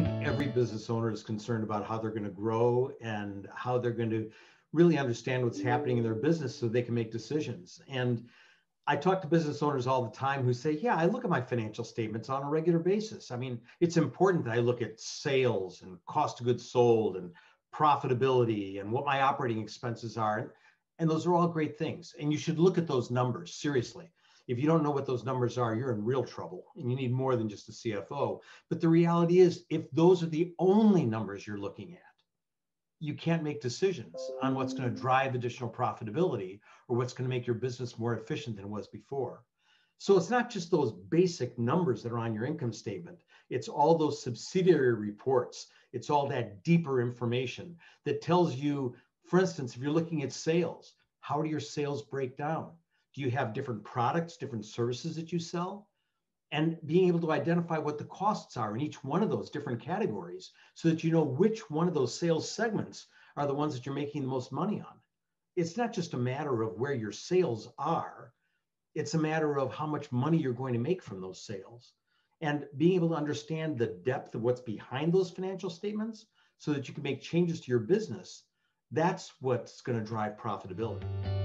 Mm. every business owner is concerned about how they're going to grow and how they're going to really understand what's happening in their business so they can make decisions. And I talk to business owners all the time who say, Yeah, I look at my financial statements on a regular basis. I mean, it's important that I look at sales and cost of goods sold and profitability and what my operating expenses are. And those are all great things. And you should look at those numbers seriously. If you don't know what those numbers are, you're in real trouble and you need more than just a CFO. But the reality is, if those are the only numbers you're looking at, you can't make decisions on what's going to drive additional profitability or what's going to make your business more efficient than it was before. So it's not just those basic numbers that are on your income statement. It's all those subsidiary reports. It's all that deeper information that tells you, for instance, if you're looking at sales, how do your sales break down? Do you have different products, different services that you sell? and being able to identify what the costs are in each one of those different categories so that you know which one of those sales segments are the ones that you're making the most money on. It's not just a matter of where your sales are, it's a matter of how much money you're going to make from those sales. And being able to understand the depth of what's behind those financial statements so that you can make changes to your business, that's what's going to drive profitability.